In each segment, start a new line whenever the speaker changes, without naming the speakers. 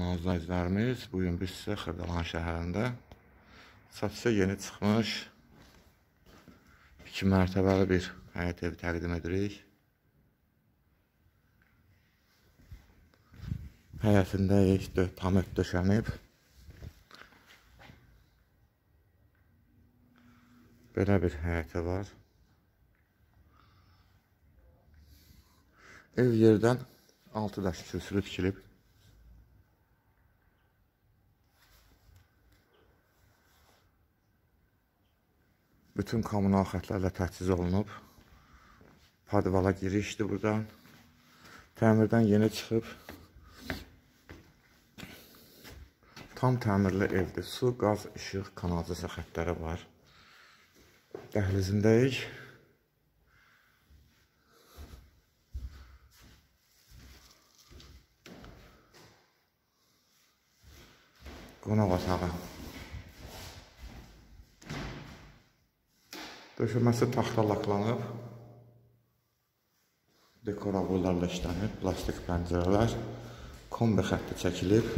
kanal izləyicilərimiz, bugün biz sizə Xırdalan şəhərində satışa yeni çıxmış iki mərtəbəli bir həyət evi təqdim edirik. Həyətində ilk pamet döşənib. Belə bir həyəti var. Ev yerdən 6 daş kürsülü tikilib. Bütün kommunal xətlərlə təchiz olunub. Podvala girişdir buradan. Təmirdən yeni çıxıb. Tam təmirli evdir. Su, qaz, işıq, kanalizasiya xətləri var. Dəhlizindəyik. Qonaq otağı. Döşəməsi taxta laklanıb. Dekor avlularla işlənib. Plastik pəncərələr. Kombi xətti çəkilib.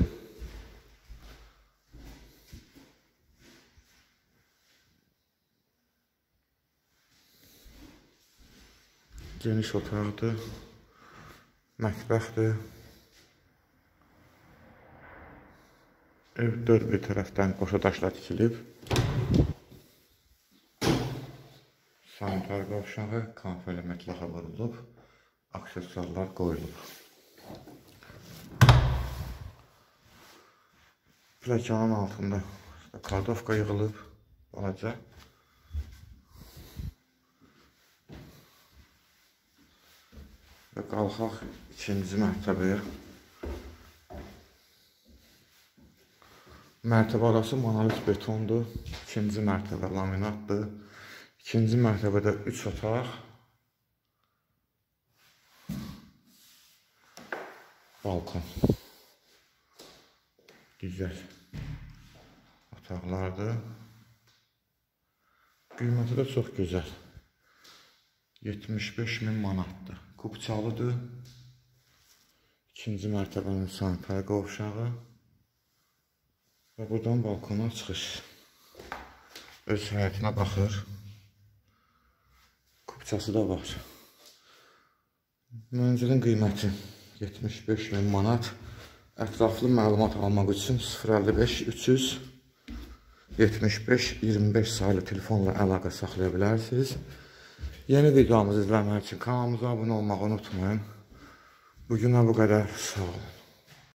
Geniş otaqdır. Mətbəxdir. Ev dörd bir tərəfdən qoşa daşla tikilib. Sanitar qovşağı konf elementlərə vurulub, aksesuarlar qoyulub. Pləkanın altında kardovka yığılıb, balaca. Və qalxaq ikinci mərtəbəyə. Mərtəbə arası monolit betondur. İkinci mərtəbə laminatdır. İkinci mərtəbədə 3 otaq. Balkon. Gözəl otaqlardır. Qiyməti də çox gözəl. 75 min manatdır. Kupçalıdır. İkinci mərtəbənin sanitar qovşağı. Və buradan balkona çıxış. Öz həyətinə baxır kupçası da var. Mənzilin qiyməti 75 min manat. Ətraflı məlumat almaq üçün 055 300 75 25 sayılı telefonla əlaqə saxlaya bilərsiniz. Yeni videomuzu izləmək üçün kanalımıza abunə olmağı unutmayın. Bugünə bu qədər. Sağ olun.